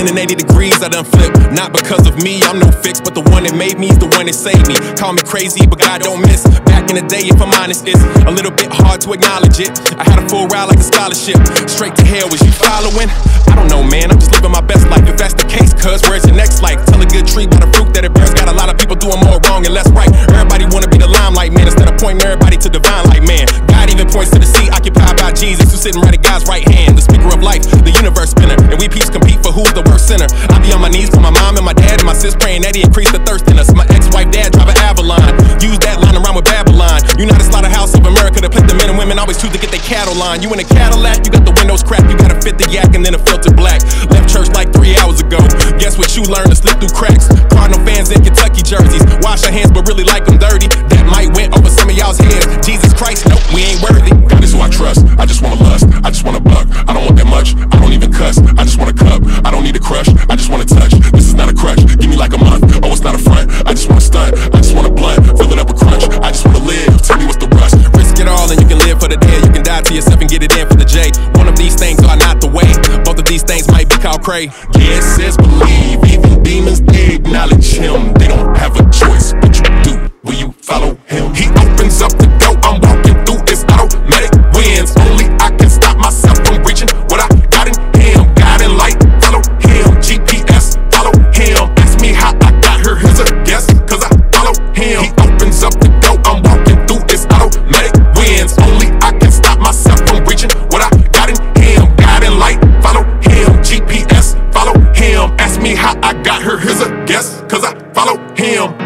180 degrees, I done flip. Not because of me, I'm no fix, but the one that made me is the one that saved me. Call me crazy, but God don't miss. Back in the day, if I'm honest, it's a little bit hard to acknowledge it. I had a full ride like a scholarship. Straight to hell, was you following? I don't know, man. I'm just living my best life. If that's the case, cuz where's your next life? Tell a good tree by the fruit that it bears. Got a lot of people doing more wrong and less right. Everybody wanna be the limelight, man. Instead of pointing everybody to divine light, man. God even points to the seat occupied by Jesus, who's sitting right at God's right hand, sinner. I be on my knees for my mom and my dad and my sis praying that he increase the thirst in us. My ex-wife dad drive an Avalon. Use that line around with Babylon. United Slaughterhouse of America to put the men and women always choose to get their cattle line. You in a Cadillac, you got the windows cracked, you gotta fit the yak and then a filter black. Left church like three hours ago. Guess what you learned to slip through cracks? Cardinal fans in Kentucky jerseys. Wash your hands but really like them dirty. That might went the day. You can die to yourself and get it in for the J. One of these things are not the way. Both of these things might be called cray. It says believe. Even demons, they acknowledge him. They don't have a choice, but you do. Will you follow him? He opens up the door. I'm walking through. It's automatic wins. Only I can stop myself from reaching what I got in him. God and light, follow him. GPS, follow him. Ask me how I got here. Here's a guess, cause I follow him. He opens up the Here's a guess, cause I follow him.